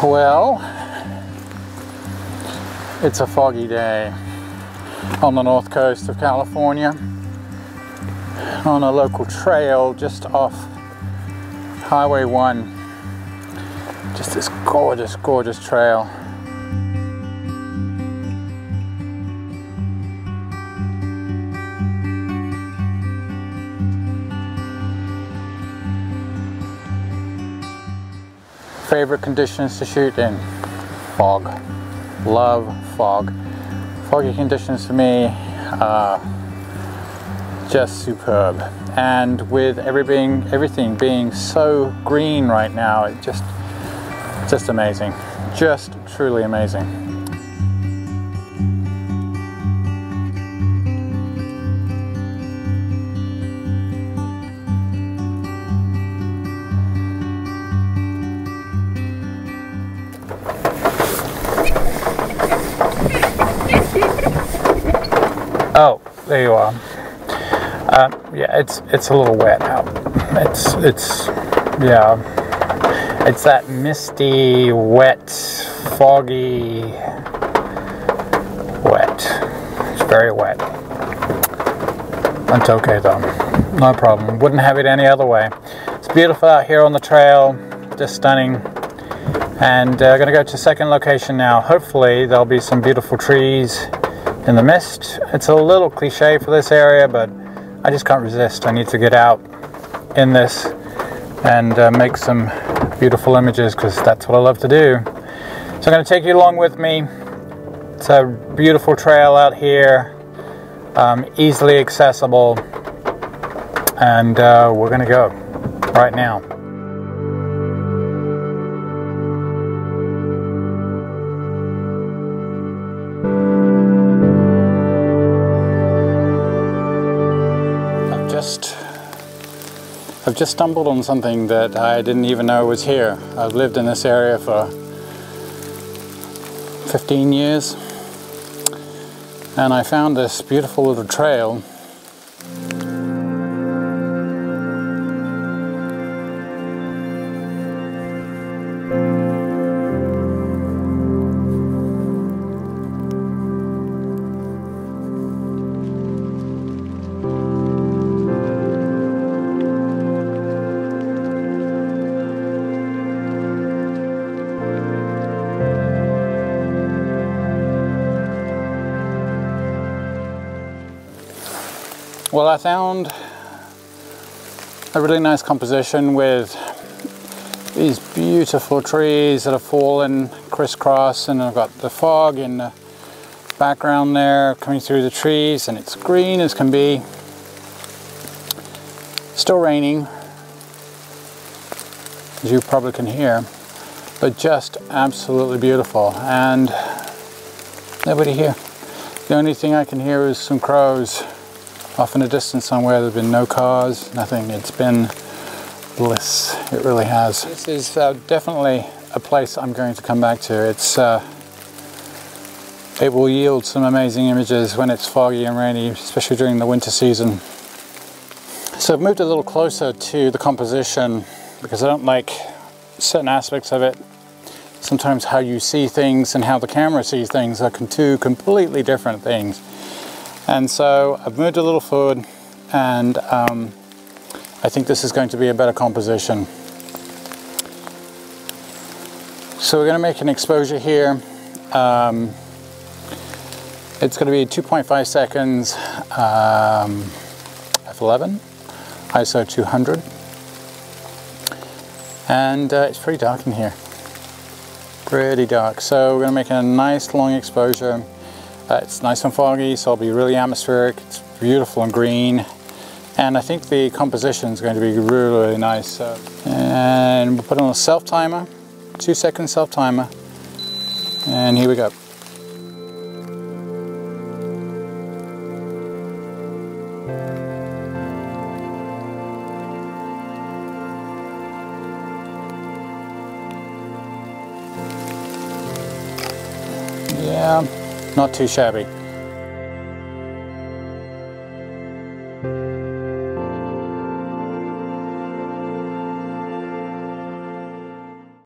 Well, it's a foggy day on the north coast of California on a local trail just off Highway 1. Just this gorgeous, gorgeous trail. Favorite conditions to shoot in? Fog. Love fog. Foggy conditions for me are just superb. And with everything, everything being so green right now, it just, just amazing. Just truly amazing. Oh, there you are. Uh, yeah, it's it's a little wet out. It's it's yeah, it's that misty, wet, foggy, wet. It's very wet. That's okay though, no problem. Wouldn't have it any other way. It's beautiful out here on the trail, just stunning. And uh, gonna go to second location now. Hopefully there'll be some beautiful trees in the mist. It's a little cliche for this area, but I just can't resist. I need to get out in this and uh, make some beautiful images because that's what I love to do. So I'm going to take you along with me. It's a beautiful trail out here, um, easily accessible, and uh, we're going to go right now. Just I've just stumbled on something that I didn't even know was here. I've lived in this area for 15 years and I found this beautiful little trail Well, I found a really nice composition with these beautiful trees that have fallen crisscross and I've got the fog in the background there coming through the trees and it's green as can be. Still raining, as you probably can hear, but just absolutely beautiful and nobody here. The only thing I can hear is some crows off in the distance somewhere. There's been no cars, nothing. It's been bliss. It really has. This is uh, definitely a place I'm going to come back to. It's uh, it will yield some amazing images when it's foggy and rainy, especially during the winter season. So I've moved a little closer to the composition because I don't like certain aspects of it. Sometimes how you see things and how the camera sees things are two completely different things. And so I've moved a little forward and um, I think this is going to be a better composition. So we're going to make an exposure here. Um, it's going to be 2.5 seconds um, f11, ISO 200. And uh, it's pretty dark in here. Pretty dark. So we're going to make a nice long exposure. Uh, it's nice and foggy, so it'll be really atmospheric. It's beautiful and green. And I think the composition is going to be really, really nice. Uh, and we'll put on a self timer, two second self timer. And here we go. Yeah, not too shabby.